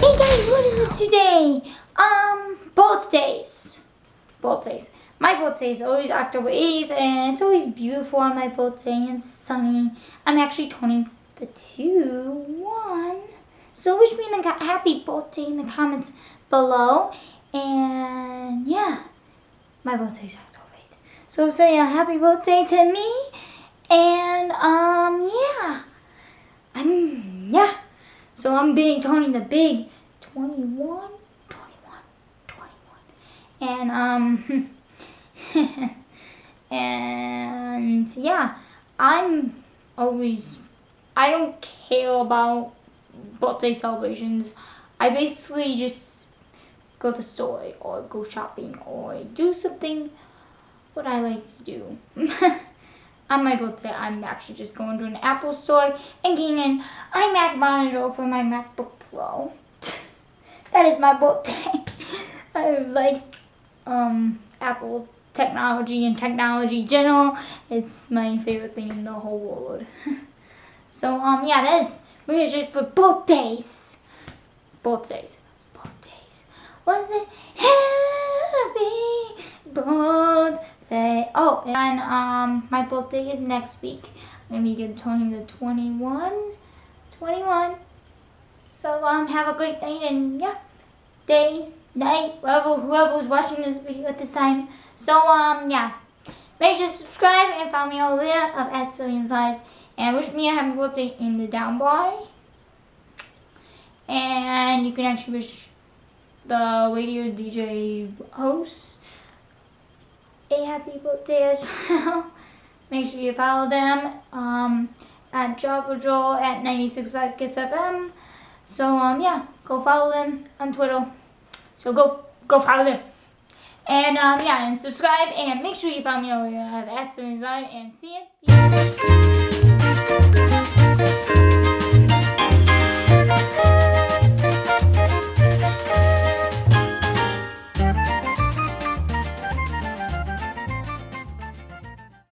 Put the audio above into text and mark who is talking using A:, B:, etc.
A: Hey guys, what is it today? Um, birthdays. Birthdays. My birthday is always October 8th and it's always beautiful on my birthday and sunny. I'm actually turning the 2, 1. So wish me a happy birthday in the comments below. And yeah, my birthday is October 8th. So say a happy birthday to me. And um, yeah. I'm, yeah. So I'm being Tony the Big 21, 21, 21. And, um, and yeah, I'm always, I don't care about birthday celebrations. I basically just go to the store or go shopping or do something what I like to do. on my birthday, I'm actually just going to an Apple store and getting an iMac monitor for my MacBook Pro. that is my birthday. I like um, Apple technology and technology in general. It's my favorite thing in the whole world. so um yeah, that is music for birthdays. Birthdays. Birthdays. What is it? Happy birthday birthday. Oh, and um, my birthday is next week. I'm gonna be turning the 21. 21. So um, have a great night and yeah, day, night, whoever whoever's watching this video at this time. So um, yeah, make sure to subscribe and follow me over there of at StephanieIsLive and wish me a happy birthday in the down by. And you can actually wish the radio DJ host a happy birthday as well. Make sure you follow them um, at Java Joel at 96.5 Kiss. So um, yeah, go follow them on Twitter. So go go follow them. And um, yeah, and subscribe and make sure you follow me over at At and see you.